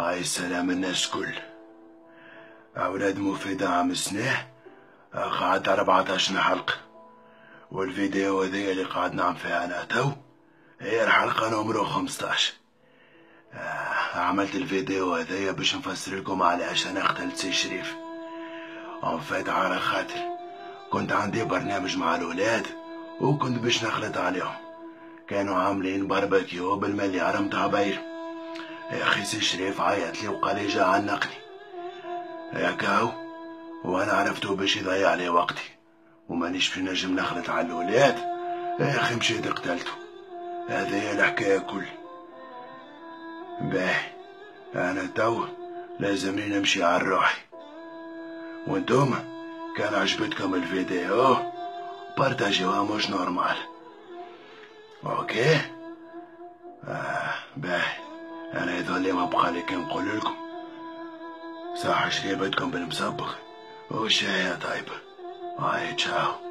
هاي السلام الناس الكل. أولاد مفيدة عام سنة قعدت 14 حلقة والفيديو هذي اللي قعدنا عم فيها أنا تو هي الحلقة نمرة 15 آه عملت الفيديو هذايا باش نفسر لكم علاش أنا قتلت سي شريف. فات على خاطر. كنت عندي برنامج مع الولاد وكنت باش نخلط عليهم. كانوا عاملين باربيكيو بالمليار متاع بير. يا أخي سي شريف عيط لي وقال لي جا عنقني يا كاو وأنا عرفتو باش يضيع لي وقتي. ومانيش في نجم نخلط على الولاد. يا أخي مشيت قتلته. هذه هي الحكاية كل باهي أنا تو لازمني نمشي على روحي. وأنتم كان عجبتكم الفيديو؟ بارتاجيوها مش نورمال أوكي أنا يظل ما بقى لي نقول لكم. صح شريبتكم بالمسبق وشاي طيبة هاي تشاو.